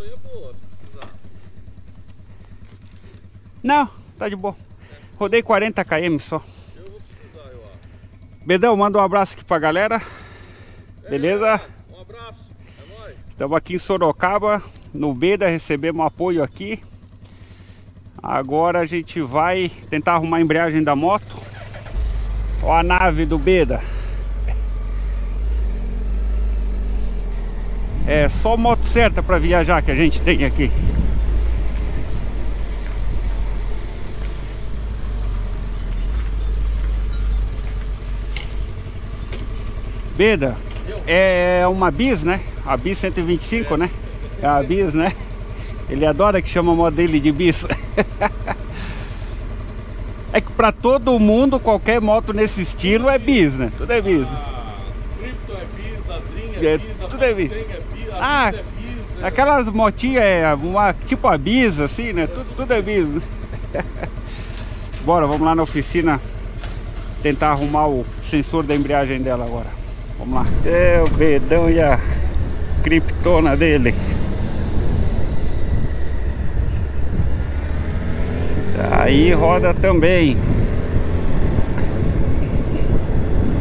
é boa, se precisar. Não, tá de boa. Rodei 40 km só. Eu vou precisar, eu acho. Bedão, manda um abraço aqui pra galera. Beleza? Um abraço, é nóis. Estamos aqui em Sorocaba, no Beda, recebemos apoio aqui. Agora a gente vai tentar arrumar a embreagem da moto. Ó a nave do Beda. É só moto certa para viajar que a gente tem aqui. Beda é uma bis, né? A bis 125, né? É a bis, né? Ele adora que chama a moto dele de bis. é que para todo mundo qualquer moto nesse estilo é bis, né? Tudo é bis. A Krypton é bis, a Dream é, É, bis, a tudo é bis. Ah, Aquelas motinhas é tipo a bis assim, né? Tudo, tudo é bis. né? Bora, vamos lá na oficina tentar arrumar o sensor da embreagem dela agora. Vamos lá. É o bedão e a criptona dele. Aí roda também.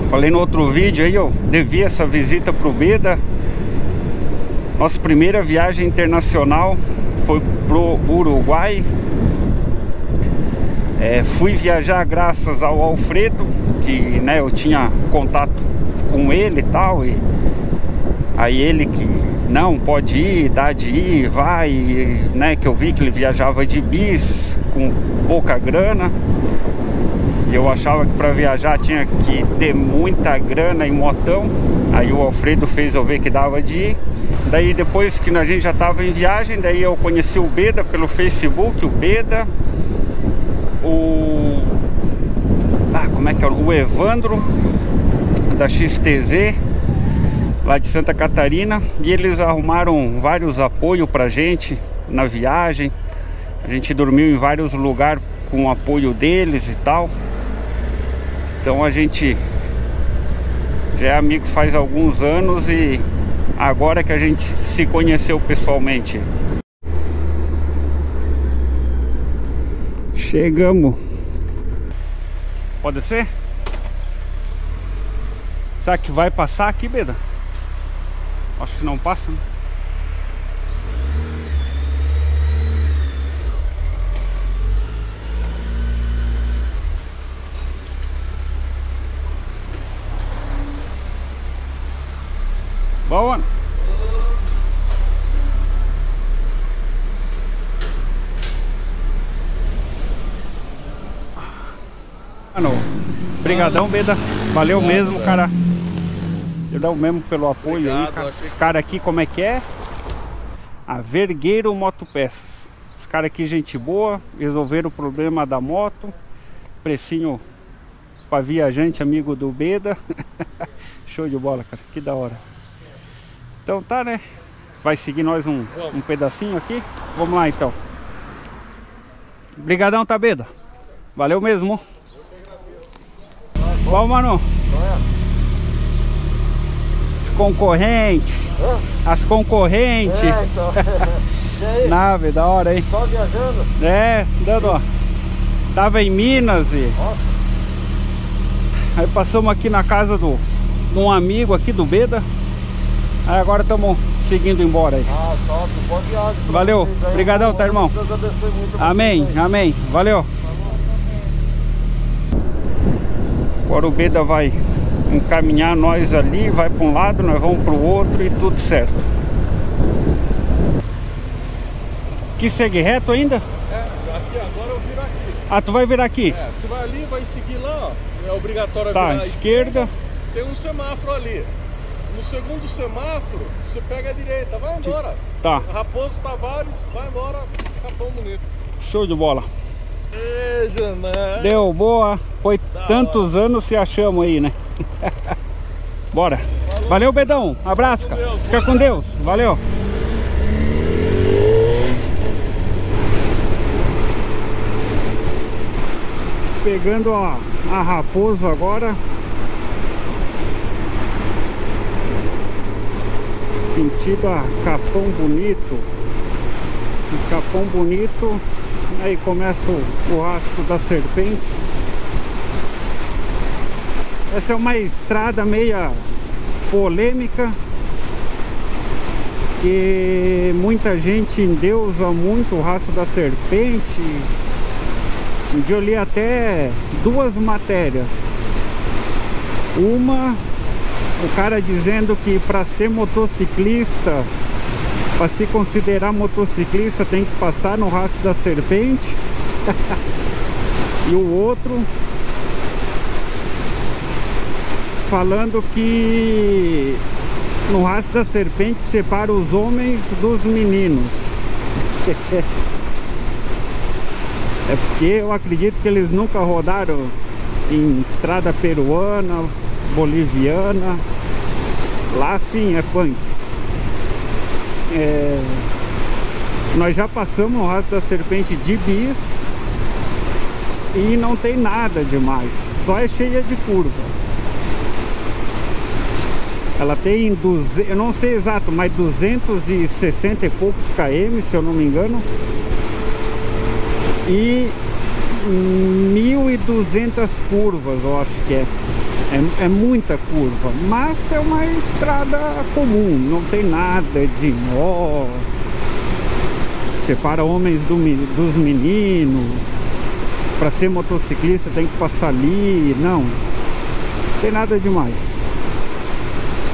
Falei no outro vídeo aí, eu devia essa visita pro Beda. Nossa primeira viagem internacional foi pro Uruguai. É, fui viajar graças ao Alfredo, que né, eu tinha contato com ele e tal. E aí ele que não pode ir, dá de ir, vai, e, né? Que eu vi que ele viajava de bis com pouca grana. E eu achava que para viajar tinha que ter muita grana em motão. Aí o Alfredo fez eu ver que dava de ir. Daí depois que a gente já estava em viagem, daí eu conheci o Beda pelo Facebook, o Beda, o ah, como é que é? O Evandro da XTZ lá de Santa Catarina e eles arrumaram vários apoios pra gente na viagem. A gente dormiu em vários lugares com o apoio deles e tal. Então a gente já é amigo faz alguns anos e agora que a gente se conheceu pessoalmente. Chegamos. Pode ser? Será que vai passar aqui, Beda? Acho que não passa. Né? Boa. Mano, brigadão, Beda. Valeu mesmo, cara. Obrigadão mesmo pelo apoio aí, Obrigado, cara. achei Os caras aqui, como é que é? A Vergueiro Motopeças. Os caras aqui, gente boa, resolveram o problema da moto. Precinho pra viajante, amigo do Beda. Show de bola, cara. Que da hora. Então tá, né? Vai seguir nós um, um pedacinho aqui. Vamos lá então. Obrigadão, tá, Beda? Valeu mesmo. Bom, mano. Os concorrentes. As concorrentes. É, então. Nave, da hora, hein? só viajando? É, dando, ó. Tava em Minas e. Aí passamos aqui na casa do, de um amigo aqui do Beda. Aí agora estamos seguindo embora aí. Ah, top, boa viagem. Valeu. Obrigadão, tá, irmão? Deus abençoe muito vocês Amém, amém. Valeu. Agora o Beda vai encaminhar nós ali, vai para um lado, nós vamos para o outro e tudo certo. Que segue reto ainda? É, aqui agora eu viro aqui. Ah, tu vai virar aqui. É, você vai ali, vai seguir lá, ó. É obrigatório Tá, virar à esquerda. Tem um semáforo ali. No segundo semáforo, você pega a direita, vai embora. Tá, Raposo Tavares, vai embora, Capão Bonito. show de bola. Né? Deu boa. Foi tantos anos se achamos aí, né? Bora. Valeu, Bedão. Abraço, cara. Fica com Deus. Valeu. Pegando a, a Raposo agora. Sentido a Capão Bonito. Capão bonito. Aí começa o, o rastro da serpente. Essa é uma estrada meia polêmica que muita gente endeusa muito o rastro da serpente. Um dia eu li até duas matérias. Uma, o cara dizendo que para ser motociclista, para se considerar motociclista, tem que passar no rastro da serpente. e o outro falando que no rastro da serpente separa os homens dos meninos. é porque eu acredito que eles nunca rodaram em estrada peruana, boliviana. Lá sim é punk. É... Nós já passamos o rastro da serpente de bis e não tem nada demais, só é cheia de curva. Ela tem, 200, eu não sei exato, mas 260 e poucos km, se eu não me engano. E 1.200 curvas, eu acho que é. É. É muita curva, mas é uma estrada comum, não tem nada de nó. Separa homens do, dos meninos. Para ser motociclista tem que passar ali, não. Não tem nada demais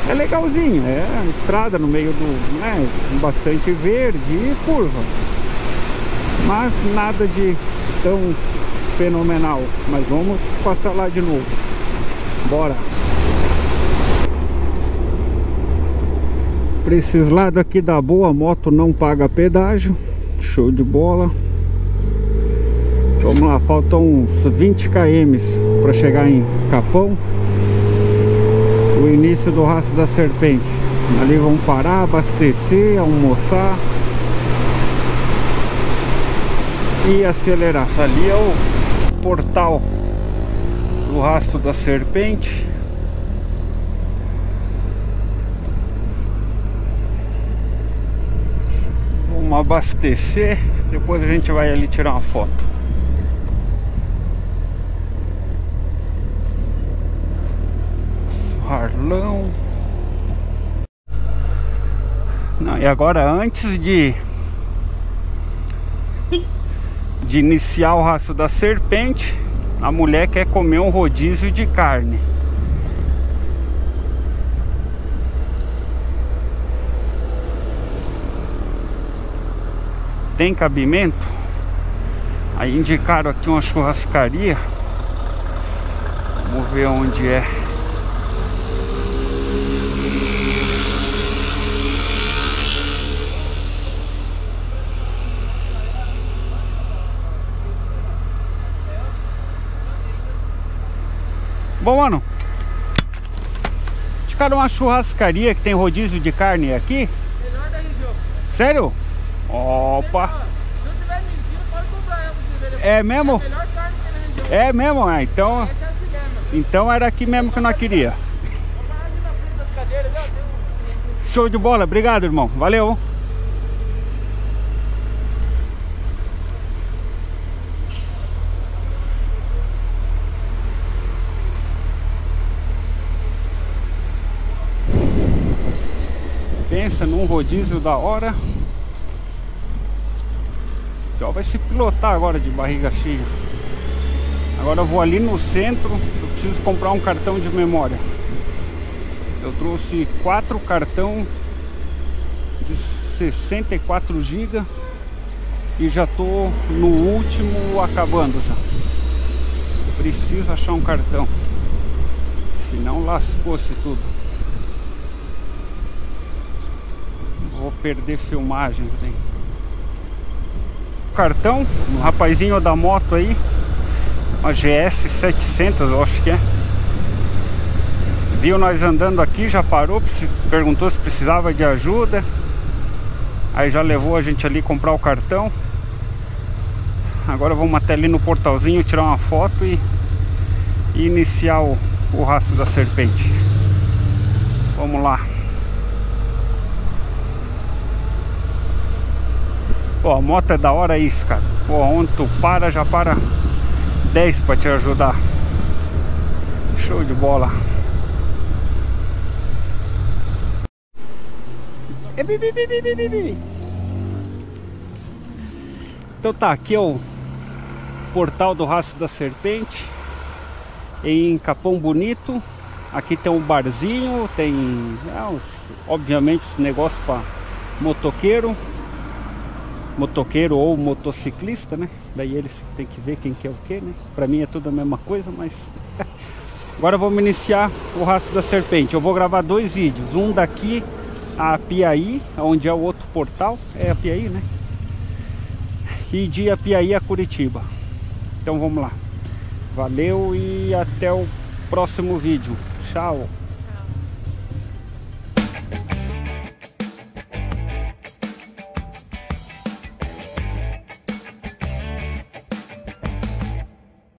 é legalzinho, é estrada no meio do, né, bastante verde e curva. Mas nada de tão fenomenal. Mas vamos passar lá de novo. Bora! Para esses lados aqui da boa, a moto não paga pedágio. Show de bola. Vamos lá, faltam uns 20 km para chegar em Capão o início do rastro da serpente. Ali vão parar, abastecer, almoçar e acelerar. Ali é o portal do rastro da serpente. Vamos abastecer, depois a gente vai ali tirar uma foto. Harlão. Não, e agora antes de de iniciar o rastro da serpente, a mulher quer comer um rodízio de carne. Tem cabimento? Aí indicaram aqui uma churrascaria. Vamos ver onde é. Bom, mano. Indicaram uma churrascaria que tem rodízio de carne aqui. Melhor da região. Sério? Opa. Se eu tiver mentindo, pode comprar ela pra você ver. É mesmo? É a melhor carne que tem na região. É mesmo? É, então, Essa é filé, então era aqui mesmo que nós queria. Tem um... Show de bola. Obrigado, irmão. Valeu. Rodízio da hora. Já vai se pilotar agora de barriga cheia. Agora eu vou ali no centro. Eu preciso comprar um cartão de memória. Eu trouxe quatro cartão de 64 GB e já tô no último acabando já. Preciso achar um cartão. Senão lascou-se tudo. Vou perder filmagens, hein? Cartão, um rapazinho da moto aí, uma GS 700, eu acho que é. Viu nós andando aqui, já parou, perguntou se precisava de ajuda. Aí já levou a gente ali comprar o cartão. Agora vamos até ali no portalzinho tirar uma foto e, e iniciar o, o rastro da serpente. Vamos lá. Pô, a moto é da hora isso, cara. Pô, onde tu para, já para 10 pra te ajudar. Show de bola. Então tá, aqui é o portal do Raço da Serpente em Capão Bonito. Aqui tem um barzinho, tem é, obviamente negócio para motoqueiro, motoqueiro ou motociclista, né? Daí eles tem que ver quem quer o que, né? Para mim é tudo a mesma coisa, mas agora vamos iniciar o Raço da Serpente. Eu vou gravar dois vídeos, um daqui a Piaí, onde é o outro portal, é a Piaí, né? E de Apiaí a Curitiba. Então vamos lá. Valeu e até o próximo vídeo. Tchau.